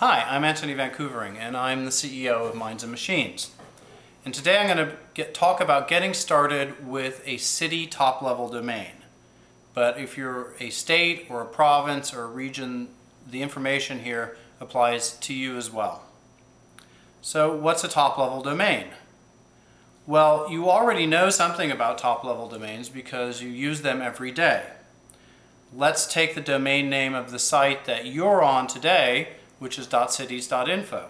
Hi, I'm Antony Van Couvering and I'm the CEO of Minds and Machines. And today I'm going to get, talk about getting started with a city top-level domain. But if you're a state or a province or a region, the information here applies to you as well. So what's a top-level domain? Well, you already know something about top-level domains because you use them every day. Let's take the domain name of the site that you're on today, which is .cities.info.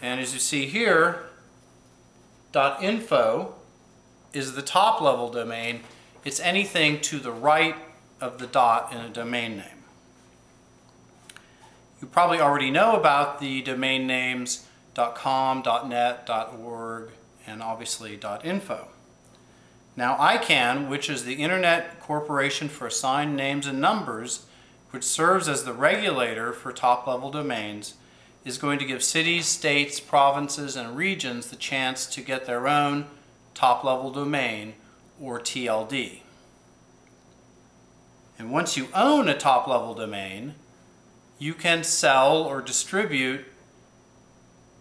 And as you see here, .info is the top-level domain. It's anything to the right of the dot in a domain name. You probably already know about the domain names .com, .net, .org, and obviously .info. Now ICANN, which is the Internet Corporation for Assigned Names and Numbers, which serves as the regulator for top-level domains, is going to give cities, states, provinces, and regions the chance to get their own top-level domain, or TLD. And once you own a top-level domain, you can sell or distribute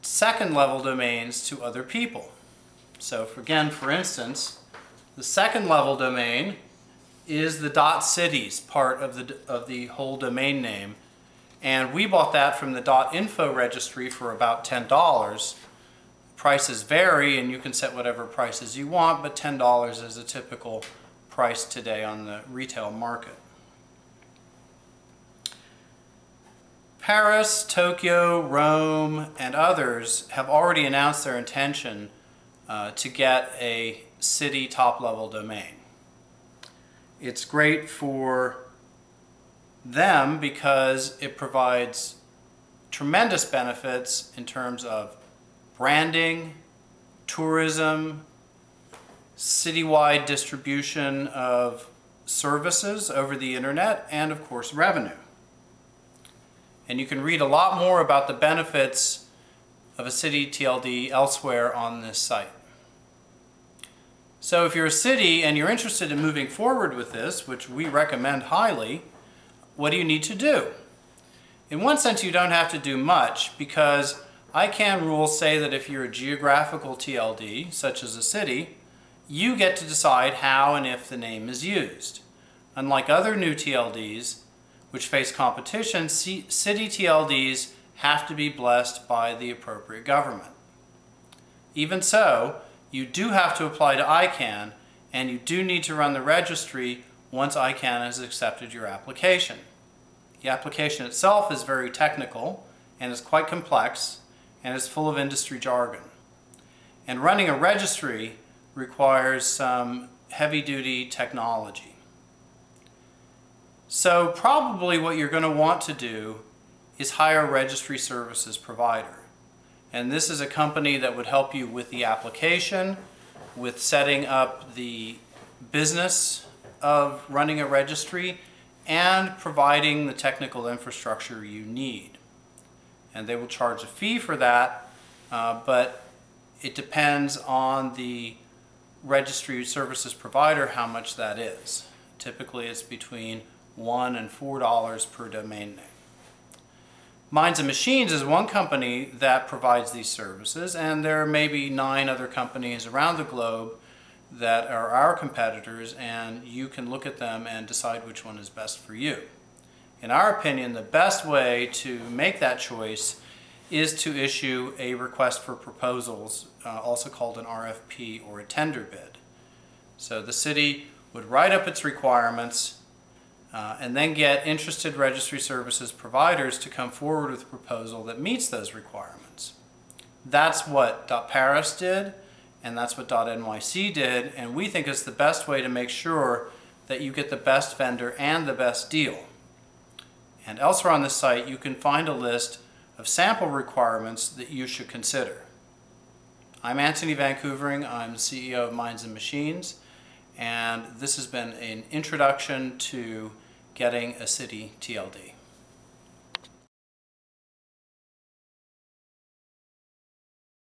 second level domains to other people. So for, again, for instance, the second level domain is the dot .cities part of the, of the whole domain name. And we bought that from the dot .info registry for about $10. Prices vary and you can set whatever prices you want, but $10 is a typical price today on the retail market. Paris, Tokyo, Rome, and others have already announced their intention uh, to get a city top-level domain. It's great for them because it provides tremendous benefits in terms of branding, tourism, citywide distribution of services over the internet, and of course revenue. And you can read a lot more about the benefits of a city TLD elsewhere on this site. So if you're a city and you're interested in moving forward with this, which we recommend highly, what do you need to do? In one sense, you don't have to do much because ICANN rules say that if you're a geographical TLD, such as a city, you get to decide how and if the name is used. Unlike other new TLDs, which face competition, city TLDs have to be blessed by the appropriate government. Even so, you do have to apply to ICANN and you do need to run the registry once ICANN has accepted your application. The application itself is very technical and is quite complex and is full of industry jargon. And running a registry requires some heavy-duty technology. So probably what you're going to want to do is hire a registry services provider. And this is a company that would help you with the application, with setting up the business of running a registry, and providing the technical infrastructure you need. And they will charge a fee for that, uh, but it depends on the registry services provider how much that is. Typically it's between one and four dollars per domain name. Minds and Machines is one company that provides these services and there may be nine other companies around the globe that are our competitors and you can look at them and decide which one is best for you. In our opinion, the best way to make that choice is to issue a request for proposals, uh, also called an RFP or a tender bid. So the city would write up its requirements, uh, and then get interested registry services providers to come forward with a proposal that meets those requirements. That's what .paris did, and that's what .nyc did, and we think it's the best way to make sure that you get the best vendor and the best deal. And elsewhere on the site, you can find a list of sample requirements that you should consider. I'm Antony Van Couvering. I'm CEO of Minds and Machines and this has been an introduction to getting a city TLD.